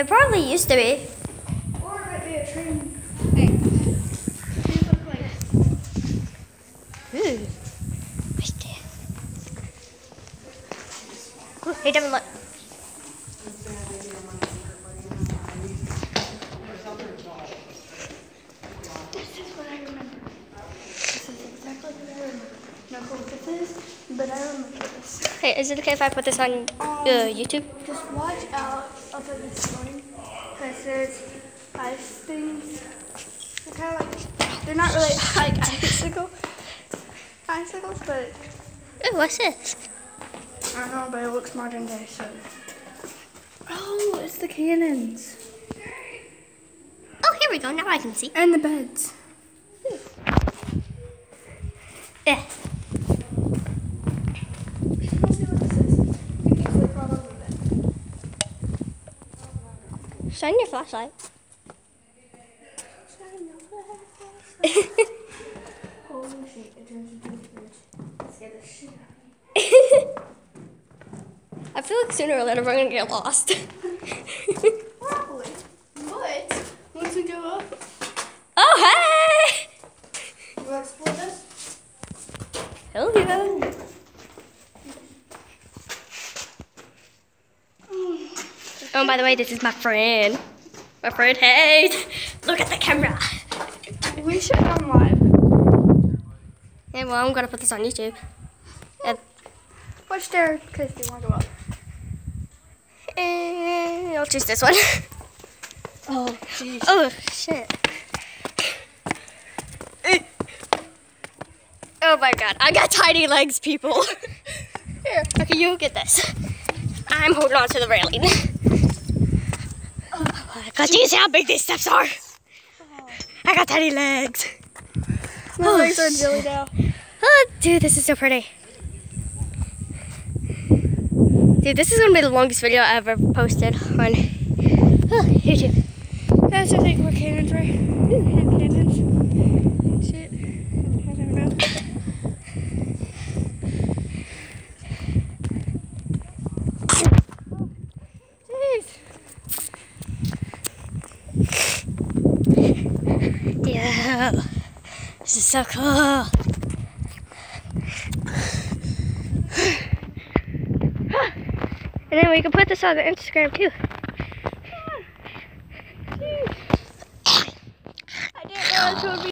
It probably used to be. Or it might be a train thing. These look like Ooh. What's that? Ooh, hey, Devin, look. This is what I remember. This is exactly what I remember. Not what but I remember this. Hey, is it okay if I put this on uh, YouTube? Just watch out of it this morning. Because there's ice things. They're kind of like, they're not really like icicle, icicles, but Ooh, what's this? I don't know, but it looks modern day, so. Oh, it's the cannons. Oh, here we go. Now I can see. And the beds. Eh. Let's see what this is. You can click all over Shine your flashlight. Holy shit, it turns into a fridge. Scared the shit out of me. I feel like sooner or later we're gonna get lost. Probably. But, once we go up, oh, hey! you want to explore this? Hell yeah. Oh, by the way, this is my friend. My friend, hey! Look at the camera. We should come live. Yeah, well, I'm gonna put this on YouTube. And, Watch there, because you want to go up. and I'll choose this one. Oh, jeez. Oh, shit. Oh my god, I got tiny legs, people. Here, okay, you get this. I'm holding on to the railing. You see how big these steps are? I got tiny legs. My legs are jelly now. Oh, dude, this is so pretty. Dude, this is gonna be the longest video I ever posted on oh, YouTube. That's, I think, where cannons right? Ooh, hand cannons. Shit. I don't know. Jeez. Yeah, this is so cool. and then we can put this on the Instagram too. I didn't realize it would be